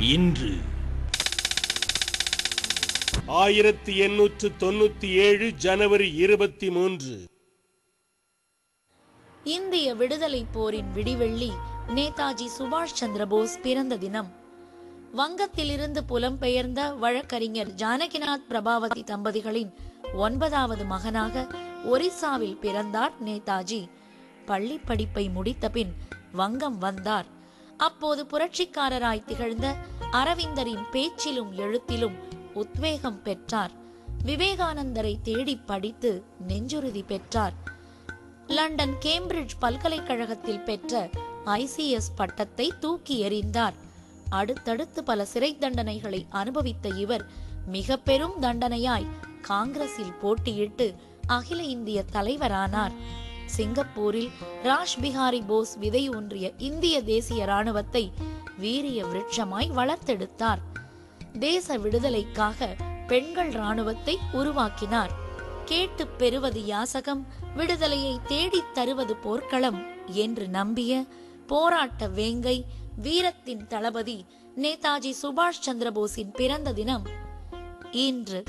இன்று. ஆயிரத்தி எண்ணூற்று தொண்ணூத்தி ஏழு ஜனவரி இருபத்தி மூன்று. இந்திய விடுதலை போரின் விடிவெள்ளி நேதாஜி சுபாஷ் சந்திரபோஸ் பிறந்த தினம். வங்கத்திலிருந்து புலம்பெயர்ந்த வழக்கறிஞர் ஜானகிநாத் பிரபாவதி தம்பதிகளின் ஒன்பதாவது மகனாக ஒரிசாவில் பிறந்தார் நேதாஜி. பள்ளி படிப்பை முடித்த பின் வங்கம் வந்தார். அப்போது புரட்சிக்காரராய் திகழ்ந்த அரவிந்தரின் பேச்சிலும் எழுத்திலும் உத்வேகம் பெற்றார். விவேகானந்தரை தேடி படித்து நெஞ்சுறுதி பெற்றார். லண்டன் கேம்பிரிட்ஜ் பல்கலைக்கழகத்தில் பெற்ற ஐசிஎஸ் பட்டத்தை தூக்கி எறிந்தார். அடுத்தடுத்து பல சிறை தண்டனைகளை அனுபவித்த இவர் மிக பெரும் தண்டனையாய் காங்கிரஸில் போட்டியிட்டு அகில இந்திய தலைவரானார். சிங்கப்பூரில் ராஜ்பிஹாரி போஸ் விதை ஒன்றிய இந்திய தேசிய ராணுவத்தை வீரிய விருட்சமாய் வளர்த்தெடுத்தார். தேச விடுதலைக்காக பெண்கள் ராணுவத்தை உருவாக்கினார். கேட்டு பெறுவது யாசகம் விடுதலையை தேடித் தருவது போர்க்களம் என்று நம்பிய போராட்ட வேங்கை வீரத்தின் தளபதி நேதாஜி சுபாஷ் சந்திரபோஸின் பிறந்த தினம் இன்று